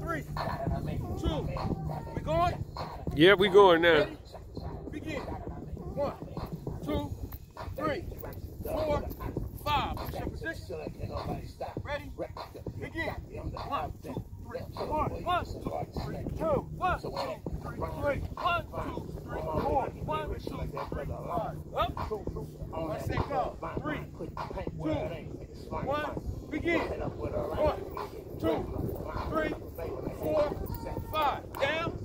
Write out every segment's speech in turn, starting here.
Three, two, we going? Yeah, we going now. Ready? Begin. One, two, three, four, five. Ready? Begin. One, two, three, one, one, two, three, two, one, two, three, three, one, two, three, four, one, two, three, five. Up. Go. Three, two, one, begin. One, two, three, four, five. Down.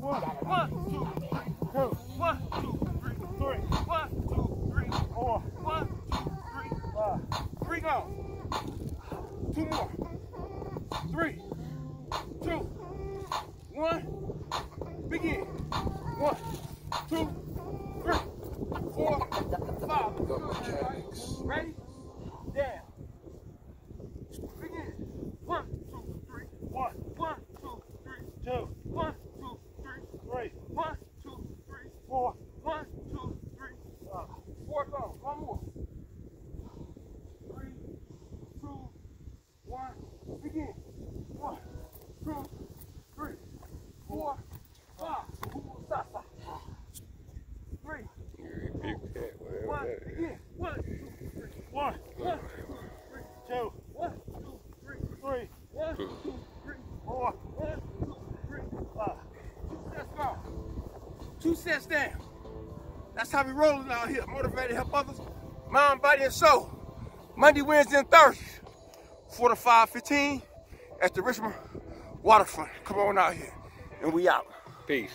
one, one, two, three, two, one, two, three, three, one, two, three, four, one, two, three, five. Three go. Two more. Three, two, one, begin. One, two, three, four, five. Ready? Down. Begin. One, two, three, one, one, two, three, two, one, two, three, three, one, two, three, four, one, two, three, five. Four go. One more. Three, two, one, begin. One, two, three, four, five. Stop, stop. Three, one, two, three, one, one, two, one, two, three, three, one, two, three, four, one, two, three, five. Two sets go. Two sets down. That's how we rolling out here. Motivated, help others. Mind, body, and soul. Monday, Wednesday, and Thursday. 4 to 5, 15 at the Richmond Waterfront. Come on out here. And we out. Peace.